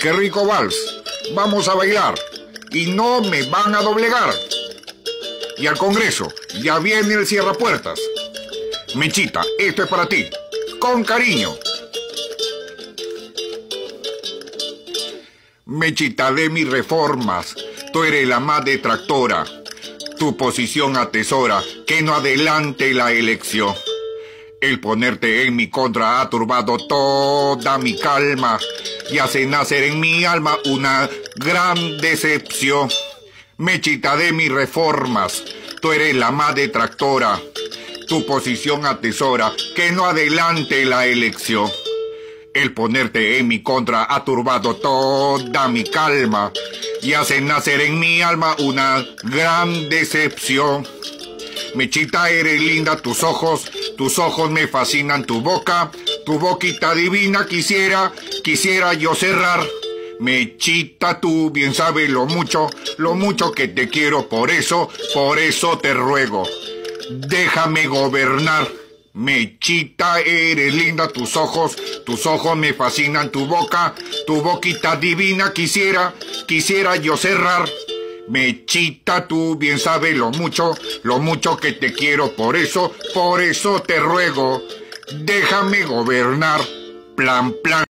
qué rico vals. Vamos a bailar. Y no me van a doblegar. Y al Congreso, ya viene el cierra puertas. Mechita, esto es para ti. Con cariño. Mechita de mis reformas, tú eres la más detractora. Tu posición atesora que no adelante la elección. El ponerte en mi contra ha turbado toda mi calma y hace nacer en mi alma una gran decepción. Mechita de mis reformas, tú eres la más detractora. Tu posición atesora que no adelante la elección. El ponerte en mi contra ha turbado toda mi calma y hace nacer en mi alma una gran decepción. Mechita, eres linda, tus ojos, tus ojos me fascinan, tu boca, tu boquita divina quisiera, quisiera yo cerrar. Mechita, tú bien sabes lo mucho, lo mucho que te quiero, por eso, por eso te ruego. Déjame gobernar. Mechita, eres linda, tus ojos, tus ojos me fascinan, tu boca, tu boquita divina quisiera, quisiera yo cerrar. Mechita, tú bien sabes lo mucho, lo mucho que te quiero, por eso, por eso te ruego, déjame gobernar, plan, plan.